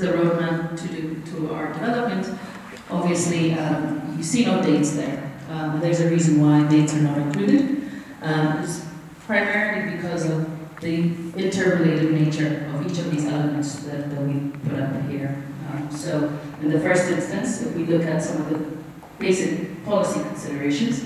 the roadmap to, do, to our development. Obviously, um, you see no dates there. Um, there's a reason why dates are not included. Um, it's primarily because of the interrelated nature of each of these elements that, that we put up here. Um, so, in the first instance, if we look at some of the basic policy considerations,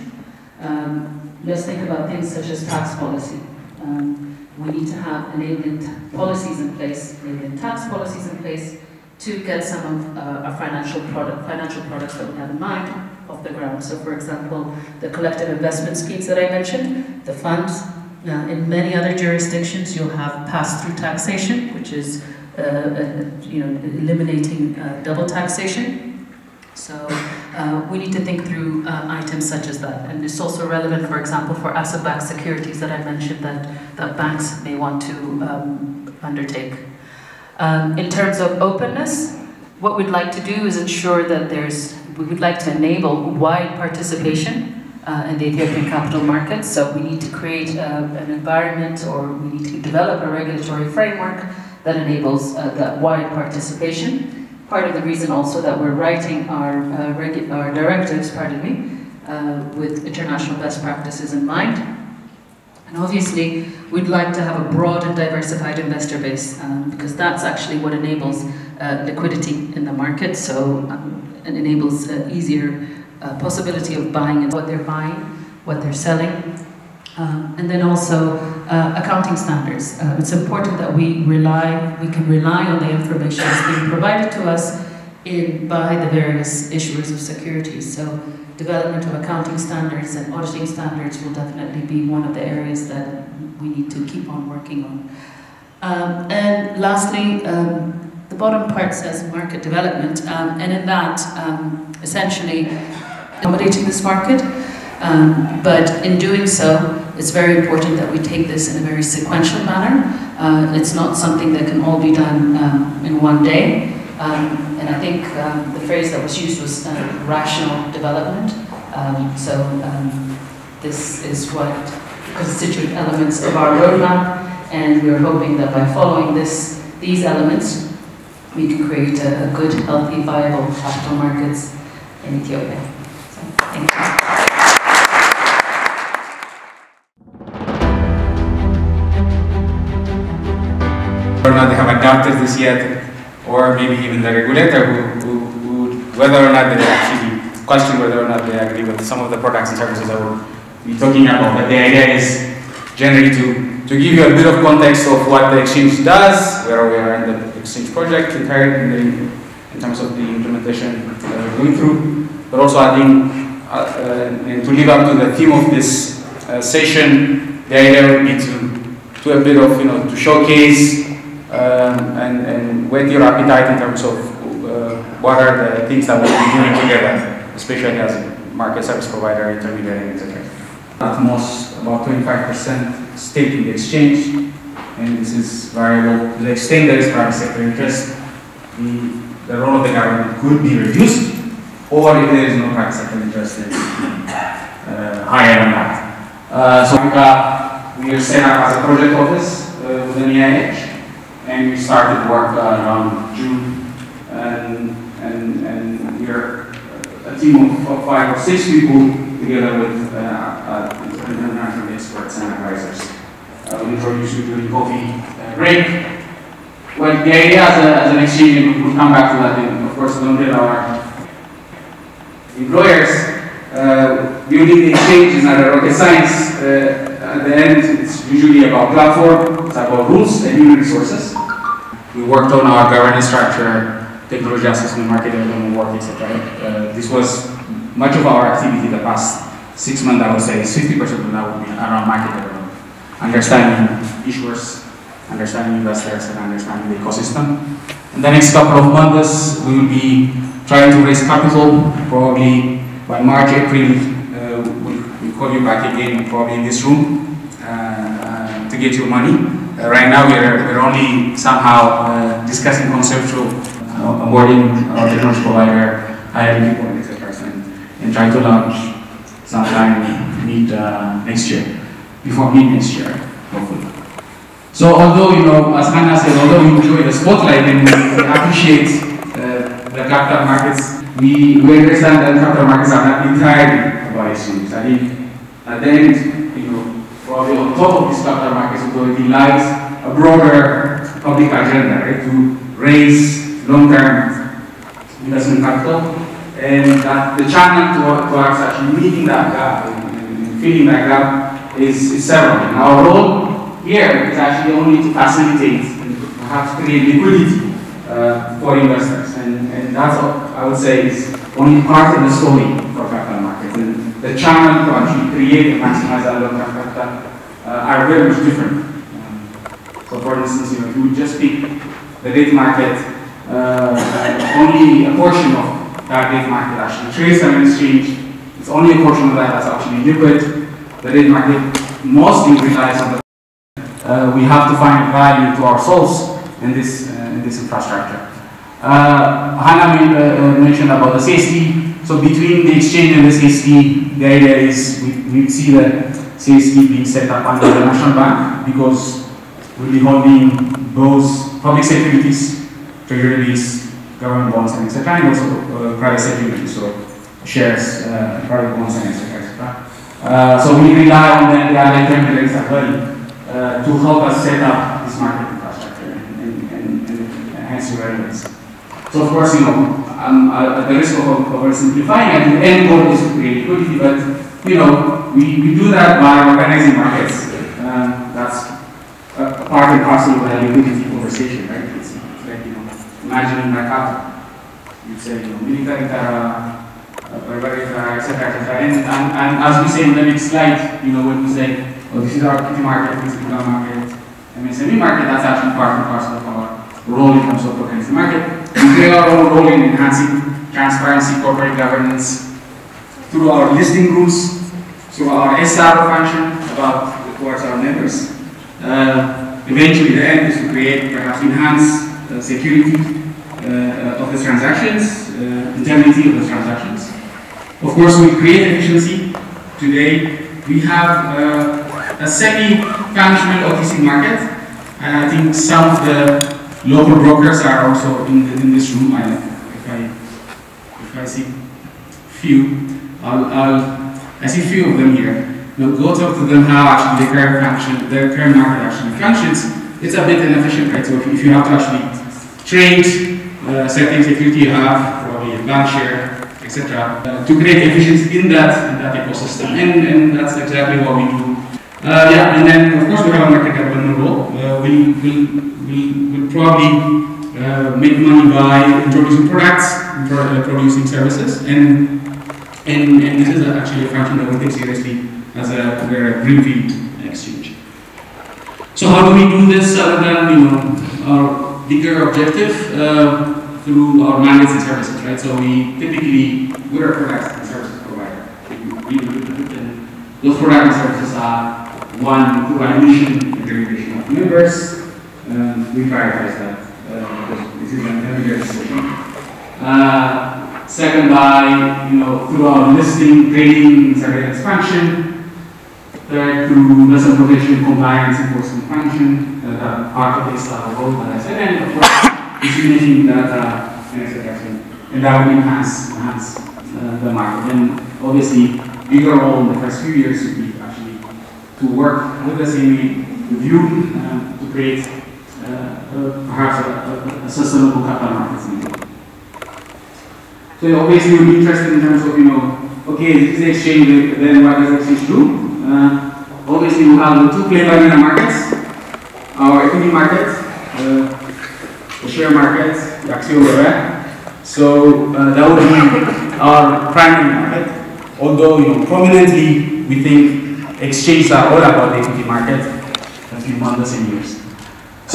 um, let's think about things such as tax policy. Um, we need to have enabling policies in place, enabling tax policies in place to get some of uh, our financial product, financial products that we have in mind off the ground. So, for example, the collective investment schemes that I mentioned, the funds. Uh, in many other jurisdictions, you'll have pass-through taxation, which is uh, uh, you know eliminating uh, double taxation. So uh, we need to think through uh, items such as that. And it's also relevant, for example, for asset-backed securities that I mentioned that, that banks may want to um, undertake. Um, in terms of openness, what we'd like to do is ensure that there's, we would like to enable wide participation uh, in the Ethiopian capital markets. So we need to create uh, an environment or we need to develop a regulatory framework that enables uh, that wide participation. Part of the reason also that we're writing our, uh, our directives, pardon me, uh, with international best practices in mind. And obviously, we'd like to have a broad and diversified investor base um, because that's actually what enables uh, liquidity in the market. So um, it enables uh, easier uh, possibility of buying and what they're buying, what they're selling, um, and then also uh, accounting standards. Uh, it's important that we rely, we can rely on the information that's being provided to us in, by the various issuers of securities. So development of accounting standards and auditing standards will definitely be one of the areas that we need to keep on working on. Um, and lastly, um, the bottom part says market development, um, and in that, um, essentially, accommodating this market. Um, but in doing so, it's very important that we take this in a very sequential manner. Uh, it's not something that can all be done um, in one day. Um, and I think um, the phrase that was used was uh, rational development. Um, so this is what constitute elements of our roadmap, and we're hoping that by following this, these elements, we can create a, a good, healthy, viable capital markets in Ethiopia. So, thank you. Or not they have adopted this yet, or maybe even the regulator who, who, who, whether or not they actually question whether or not they agree with some of the products and services that we'll be talking about. But the idea is generally to, to give you a bit of context of what the exchange does, where we are in the exchange project, in, the, in terms of the implementation that we're going through, but also I think uh, uh, to live up to the theme of this uh, session, the idea would be to do a bit of, you know, to showcase um, and, and whet your appetite in terms of uh, what are the things that we'll be doing together, especially as a market service provider, intermediary, etc. At most, about 25% stake in the exchange, and this is variable to the extent there is private sector interest. The, the role of the government could be reduced, or if there is no private sector interest, uh, higher than that. Uh, so we are set up as a project office uh, within EIH and we started work around June, and, and, and we're a team of, five or six people together with uh, uh, international experts and advisors. Uh, we'll introduce you during coffee break. Well, the idea as, a, as an exchange, we'll come back to that, and of course, don't get our employers. Uh, building the exchange is not a rocket science. Uh, at the end, it's usually about platform, it's about rules and human resources. We worked on our governance structure, technology assessment, market development work, etc. Uh, this was much of our activity the past six months, I would say, 50% of that would be around market development. Understanding issuers, understanding investors, and understanding the ecosystem. In the next couple of months, we will be trying to raise capital, probably by March, April, uh, we'll, call you back again, probably in this room, uh to get your money. Uh, right now we're, we're only somehow uh, discussing conceptual uh, onboarding our technology provider, hiring people, etc. And, and trying to launch sometime mid uh, next year, before mid next year, hopefully. So although, you know, as Hanna said, although we enjoy the spotlight and we appreciate uh, the capital markets, we, we understand that capital markets are not entirely about exchanges. I think at the end, probably on top of these capital markets authority lies a broader public agenda, right, to raise long-term investment capital, and that the channel to, towards actually meeting that gap and, and filling that gap is, is several. And our role here is actually only to facilitate and perhaps create liquidity uh, for investors, and, and that's what I would say is only part of the story for capital markets. And the channel to actually create and maximize that long-term are very much different. Um, so for instance, you know, if you would just pick the debt market, uh, only a portion of that debt market actually trades on an exchange. It's only a portion of that that's actually liquid. The debt market mostly relies on the uh, we have to find value to ourselves in this, uh, in this infrastructure. Uh, Hanna uh, mentioned about the CSD. So between the exchange and the CSD, the idea is we, we see the CSD being set up under the National Bank because we'll be holding both public securities, treasury treasuries, government bonds, and etc., and also uh, private securities, so shares, uh, private bonds, and etc. Uh, so we rely on the, intermediaries as well uh, to help us set up this market infrastructure and, and, and, relevance. So of course, you know, um, at the risk of oversimplifying, the end goal is to create liquidity, but you know, we, we do that by organizing markets. Um, that's a, part and parcel of the liquidity conversation, right? It's, like, you know, imagining Merkato. You say, you know, military terra, etc., etc. And, and, and as we say in the next slide, you know, when we say, well, this is our equity market, this is the market, MSME market, that's actually part and parcel of our role in terms of organizing the market. We play our own role in enhancing transparency, corporate governance, through our listing rules, through our SR function about towards our members. Uh, eventually, the end is to create, perhaps enhance uh, security uh, of the transactions, uh, integrity of the transactions. Of course, we create efficiency. Today, we have uh, a semi-functional OTC market, and I think some of the local brokers are also in, the, in this room. I, if I if I see few, I'll, I'll I see few of them here. We'll go talk to them how actually the current function, the current market actually functions. It's a bit inefficient, right? So if, if you have to actually trade uh, certain security you have, probably a bank share, etc., uh, to create efficiency in that in that ecosystem, and, and that's exactly what we do. Uh, yeah, and then of course we have a market development role. Uh, we will we'll, we'll probably uh, make money by introducing products, uh, producing services, and and, and this is actually a function that we take seriously as a, we're greenfield exchange. So how do we do this other than you know our bigger objective uh, through our mandates and services, right? So we typically we're a products and services provider. And those products and services are one an mission integration of members. Um, we prioritize that uh, because this is an everyday decision. Uh, Second, by you know through our listing, trading, second expansion. Third, through vessel protection, compliance, enforcement function, that are part of this uh, role that I said, and of course, disseminating data and etc. And that will enhance enhance uh, the market. And obviously, bigger role in the first few years would be actually to work with the with you, uh, to create uh, uh, perhaps a, a, a sustainable capital markets. So obviously we'll be interested in terms of, you know, okay, this is the exchange, then what does exchange do? Uh, obviously we have the two play vanilla markets, our equity market, uh, the share market, the Axiom So uh, that would be our primary market. Although, you know, prominently we think exchanges are all about the equity market, as we want the same years.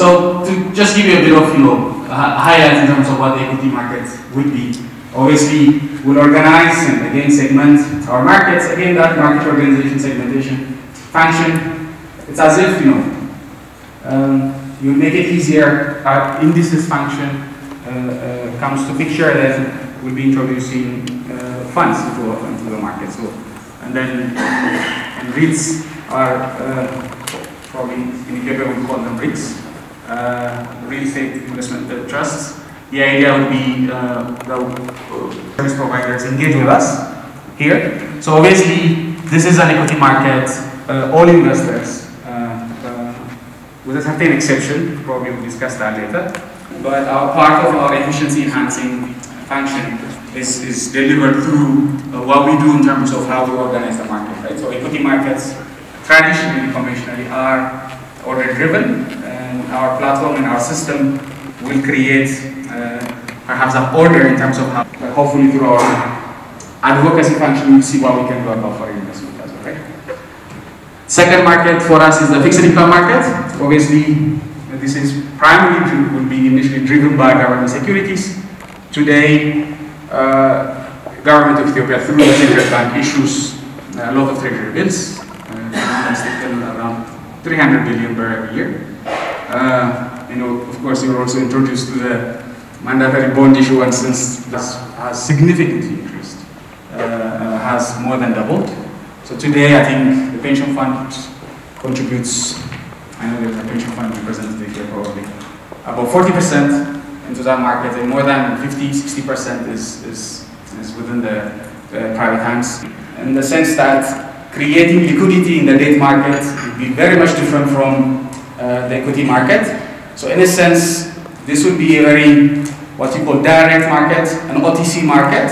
So to just give you a bit of, you know, highlights in terms of what the equity market would be. Obviously, we'll organize and again segment our markets. Again, that market organization segmentation function, it's as if, you know, um, you make it easier. Our indices function uh, uh, comes to picture that we'll be introducing uh, funds into, into the market. So, and then and REITs are uh, probably in Ethiopia we call them REITs, uh, real estate investment trusts. The idea would be uh, the uh, service providers engage with us here. So obviously this is an equity market, uh, all investors, with a certain exception, probably we'll discuss that later. But our part of our efficiency enhancing function is, is delivered through uh, what we do in terms of how we organize the market, right? So equity markets traditionally, conventionally are order driven and our platform and our system will create uh, perhaps an order in terms of how, but hopefully through our advocacy function we'll see what we can do about foreign investment as well, right? Second market for us is the fixed income market. Obviously, this is primarily will be initially driven by government securities. Today, uh, government of Ethiopia through the central bank issues a lot of treasury bills, uh, around 300 billion per year. Uh, you know, of course, you were also introduced to the mandatory bond issuance since this has significantly increased, uh, uh, has more than doubled. So today, I think the pension fund contributes, I know there's a pension fund representative here probably, about 40% into that market, and more than 50, 60% is, is, is within the, the private hands. In the sense that creating liquidity in the debt market would be very much different from uh, the equity market. So in a sense, this would be a very, what you call direct market, an OTC market.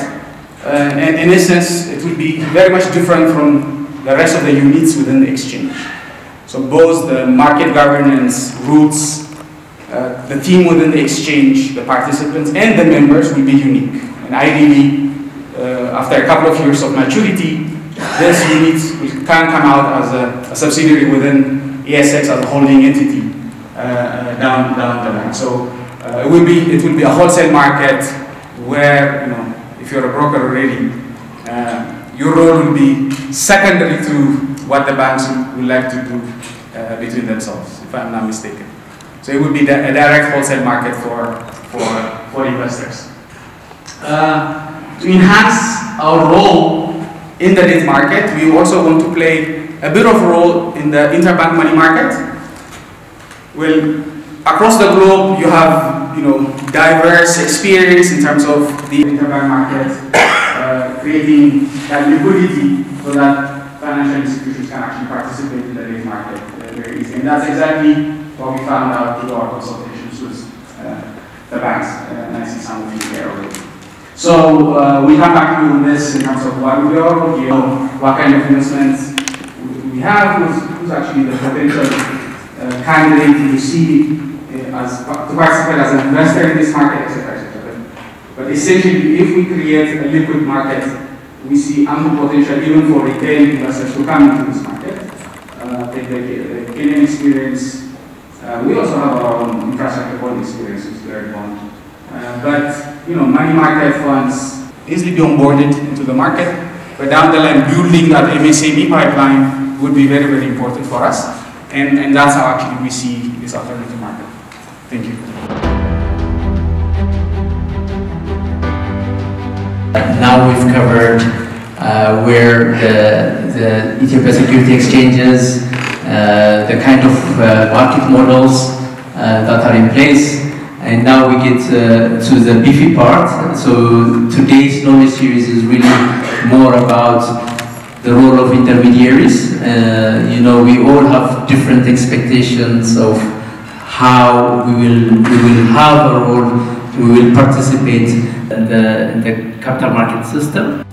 Uh, and in essence, it would be very much different from the rest of the units within the exchange. So both the market governance rules, uh, the team within the exchange, the participants, and the members will be unique. And ideally, uh, after a couple of years of maturity, this unit will, can come out as a, a subsidiary within ESX as a holding entity uh, uh, down, down the line. So uh, it will be it will be a wholesale market where you know if you're a broker already, your role will be secondary to what the banks would, like to do between themselves, if I'm not mistaken. So it would be a direct wholesale market for for for investors. Uh, to enhance our role in the debt market, we also want to play a bit of a role in the interbank money market. Well, across the globe, you have you know diverse experience in terms of the interbank market, uh, creating that liquidity so that financial institutions can actually participate in the debt market very easily. And that's exactly what we found out through our consultations with uh, the banks, uh, and I see some of you here already. So uh, we come back to this in terms of what we are, you know, what kind of investments we have, who's, who's actually the potential uh, candidate you see uh, as to participate as an investor in this market, etc. etc. But, essentially, if we create a liquid market, we see ample potential even for retail investors to come into this market. Uh, take the, the Kenyan experience. Uh, we also have our own infrastructure bond experience, which is very important. Uh, but you know, money market funds easily be onboarded into the market, but down the line, building that MSME pipeline would be very, very important for us, and, and that's how actually we see this alternative market. Thank you. Now we've covered uh, where the, the Ethiopia Security Exchanges, uh, the kind of uh, market models uh, that are in place, and now we get uh, to the beefy part. So today's knowledge series is really more about the role of intermediaries. Uh, you know, we all have different expectations of how we will we will have a role, we will participate in the, in the capital market system.